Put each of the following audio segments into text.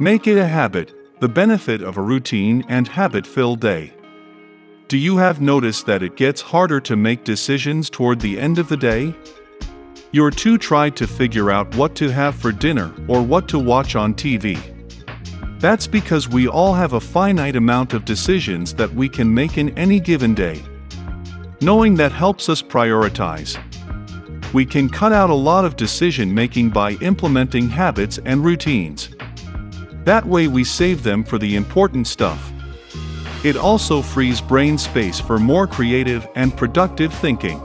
Make it a habit, the benefit of a routine and habit filled day. Do you have noticed that it gets harder to make decisions toward the end of the day? You're too tried to figure out what to have for dinner or what to watch on TV. That's because we all have a finite amount of decisions that we can make in any given day. Knowing that helps us prioritize. We can cut out a lot of decision making by implementing habits and routines. That way we save them for the important stuff. It also frees brain space for more creative and productive thinking.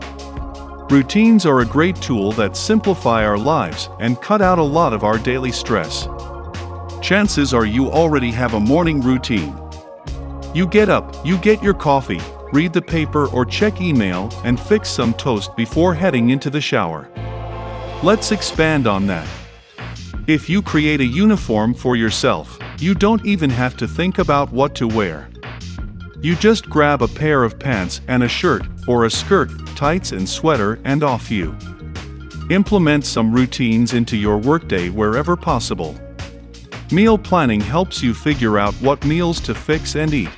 Routines are a great tool that simplify our lives and cut out a lot of our daily stress. Chances are you already have a morning routine. You get up, you get your coffee, read the paper or check email, and fix some toast before heading into the shower. Let's expand on that. If you create a uniform for yourself, you don't even have to think about what to wear. You just grab a pair of pants and a shirt, or a skirt, tights and sweater, and off you. Implement some routines into your workday wherever possible. Meal planning helps you figure out what meals to fix and eat.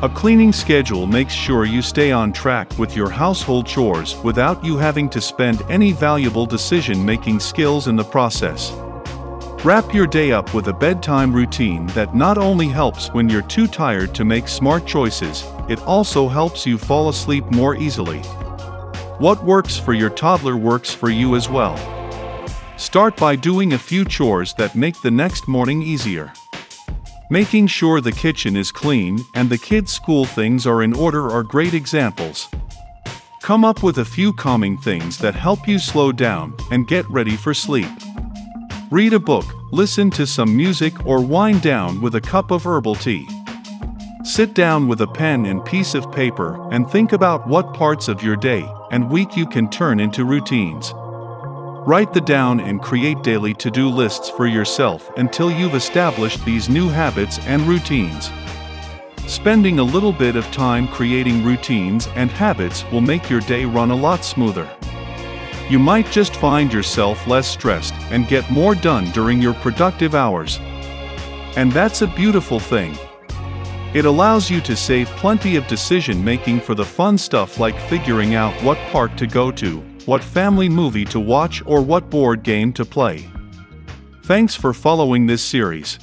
A cleaning schedule makes sure you stay on track with your household chores without you having to spend any valuable decision making skills in the process. Wrap your day up with a bedtime routine that not only helps when you're too tired to make smart choices, it also helps you fall asleep more easily. What works for your toddler works for you as well. Start by doing a few chores that make the next morning easier. Making sure the kitchen is clean and the kids' school things are in order are great examples. Come up with a few calming things that help you slow down and get ready for sleep. Read a book, listen to some music, or wind down with a cup of herbal tea. Sit down with a pen and piece of paper and think about what parts of your day and week you can turn into routines. Write the down and create daily to do lists for yourself until you've established these new habits and routines. Spending a little bit of time creating routines and habits will make your day run a lot smoother. You might just find yourself less stressed and get more done during your productive hours. And that's a beautiful thing. It allows you to save plenty of decision making for the fun stuff like figuring out what park to go to, what family movie to watch or what board game to play. Thanks for following this series.